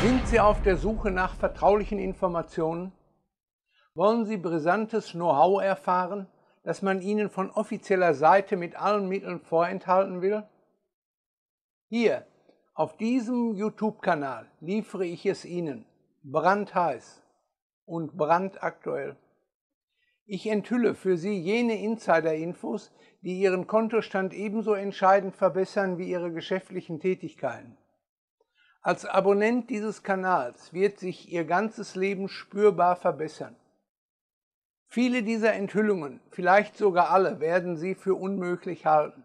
Sind Sie auf der Suche nach vertraulichen Informationen? Wollen Sie brisantes Know-how erfahren, das man Ihnen von offizieller Seite mit allen Mitteln vorenthalten will? Hier, auf diesem YouTube-Kanal liefere ich es Ihnen brandheiß und brandaktuell. Ich enthülle für Sie jene Insider-Infos, die Ihren Kontostand ebenso entscheidend verbessern wie Ihre geschäftlichen Tätigkeiten. Als Abonnent dieses Kanals wird sich Ihr ganzes Leben spürbar verbessern. Viele dieser Enthüllungen, vielleicht sogar alle, werden Sie für unmöglich halten,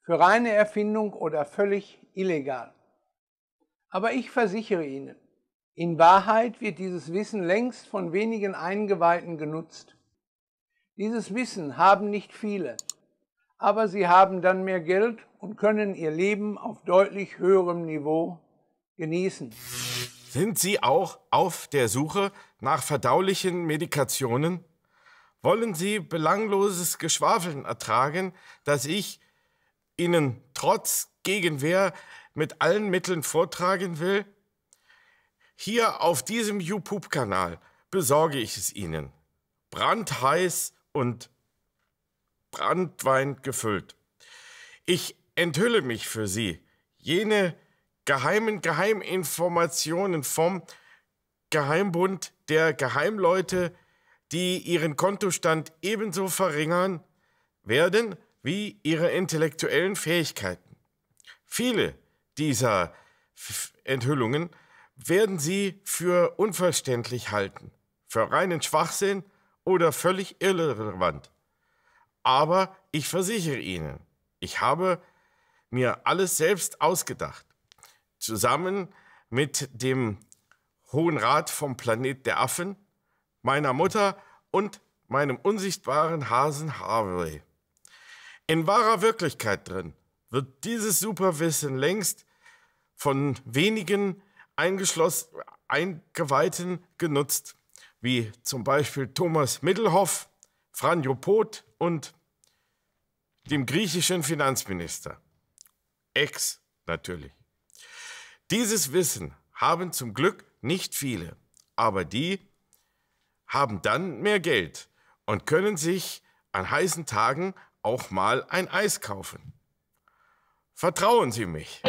für reine Erfindung oder völlig illegal. Aber ich versichere Ihnen, in Wahrheit wird dieses Wissen längst von wenigen Eingeweihten genutzt. Dieses Wissen haben nicht viele, aber sie haben dann mehr Geld und können ihr Leben auf deutlich höherem Niveau genießen. Sind Sie auch auf der Suche nach verdaulichen Medikationen? Wollen Sie belangloses Geschwafeln ertragen, das ich Ihnen trotz Gegenwehr mit allen Mitteln vortragen will? Hier auf diesem YouTube-Kanal besorge ich es Ihnen. Brandheiß und Brandwein gefüllt. Ich enthülle mich für Sie. Jene geheimen Geheiminformationen vom Geheimbund der Geheimleute, die ihren Kontostand ebenso verringern werden wie ihre intellektuellen Fähigkeiten. Viele dieser Enthüllungen werden Sie für unverständlich halten, für reinen Schwachsinn oder völlig irrelevant. Aber ich versichere Ihnen, ich habe mir alles selbst ausgedacht, zusammen mit dem Hohen Rat vom Planet der Affen, meiner Mutter und meinem unsichtbaren Hasen Harvey. In wahrer Wirklichkeit drin wird dieses Superwissen längst von wenigen Eingeweihten genutzt wie zum Beispiel Thomas Middelhoff, Franjo Poth und dem griechischen Finanzminister. Ex natürlich. Dieses Wissen haben zum Glück nicht viele, aber die haben dann mehr Geld und können sich an heißen Tagen auch mal ein Eis kaufen. Vertrauen Sie mich.